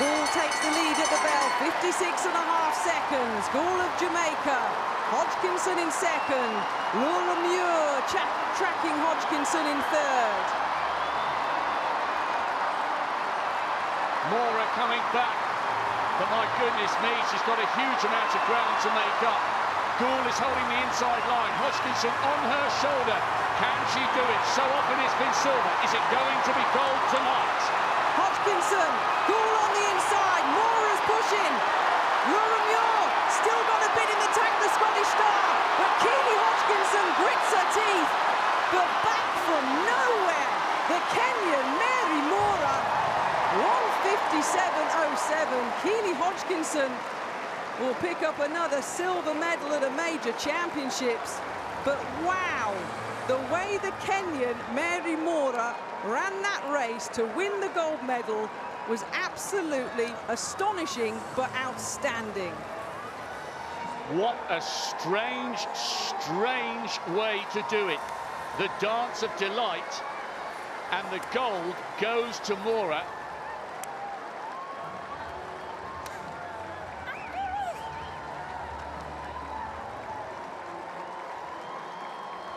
Goule takes the lead at the bell, 56 and a half seconds. Goule of Jamaica, Hodgkinson in second. Laura Muir tra tracking Hodgkinson in third. Moraa coming back, but my goodness me, she's got a huge amount of ground to make up. Goule is holding the inside line. Hodgkinson on her shoulder. Can she do it? So often it's been silver. Is it going to be gold tonight? Hodgkinson, Goule on the inside. Moraa's pushing. Laura Muir still got a bit in the tank, the Scottish star. But Keely Hodgkinson grits her teeth. But back from nowhere, the Kenyan Mary Moraa. 157.07. Keely Hodgkinson will pick up another silver medal at a major championships. But wow, the way the Kenyan Mary Moraa ran that race to win the gold medal was absolutely astonishing but outstanding. What a strange, strange way to do it. The dance of delight and the gold goes to Moraa